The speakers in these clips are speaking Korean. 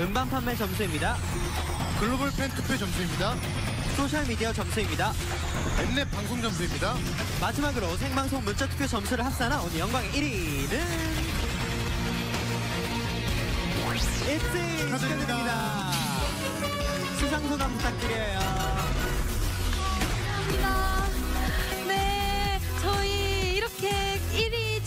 음반 판매 점수입니다. 글로벌 팬 투표 점수입니다. social media 점수입니다. 엠넷 방송 점수입니다. 마지막으로 생방송 문자 투표 점수를 합산한 오늘 영광의 1위는 ITZY 축하드립니다. 수상 소감 부탁드려요.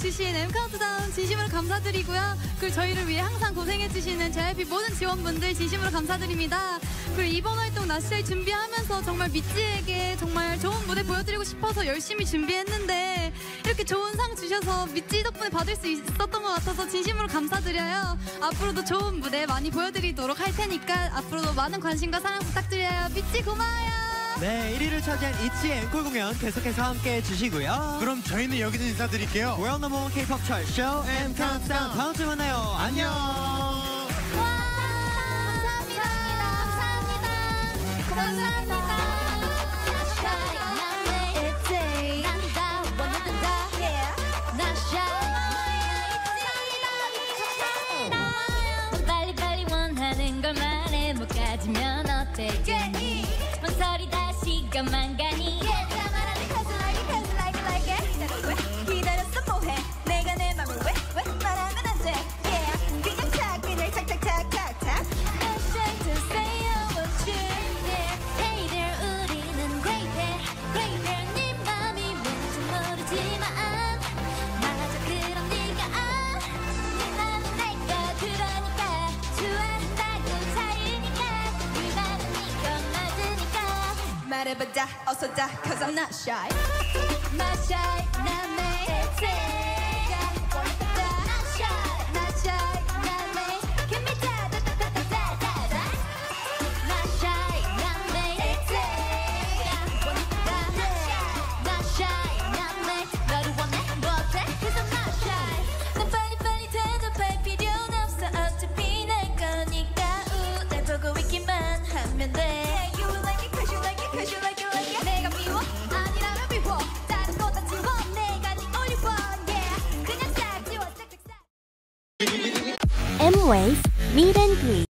주신 M COUNTDOWN 진심으로 감사드리고요. 그리고 저희를 위해 항상 고생해주시는 JYP 모든 직원분들 진심으로 감사드립니다. 그리고 이번 활동 Not Shy를 준비하면서 정말 믿지에게 정말 좋은 무대 보여드리고 싶어서 열심히 준비했는데 이렇게 좋은 상 주셔서 믿지 덕분에 받을 수 있었던 것 같아서 진심으로 감사드려요. 앞으로도 좋은 무대 많이 보여드리도록 할 테니까 앞으로도 많은 관심과 사랑 부탁드려요. 믿지 고마워요. 네, 1위를 차지한 이치의 앵콜 공연 계속해서 함께 해주시고요. 그럼 저희는 여기서 인사드릴게요. World number one K-POP chart show M COUNTDOWN 다음 주에 만나요. 안녕. 감사합니다. 감사합니다. 감사합니다. 빨리빨리 원하는 걸 말해 못 가지면 뭔 소리 다 시간 말해보자 어서 다 cause I'm not shy My shy 남의 세가 Not shy Not shy 남의 Give me that that that M-Wave Meet and Greet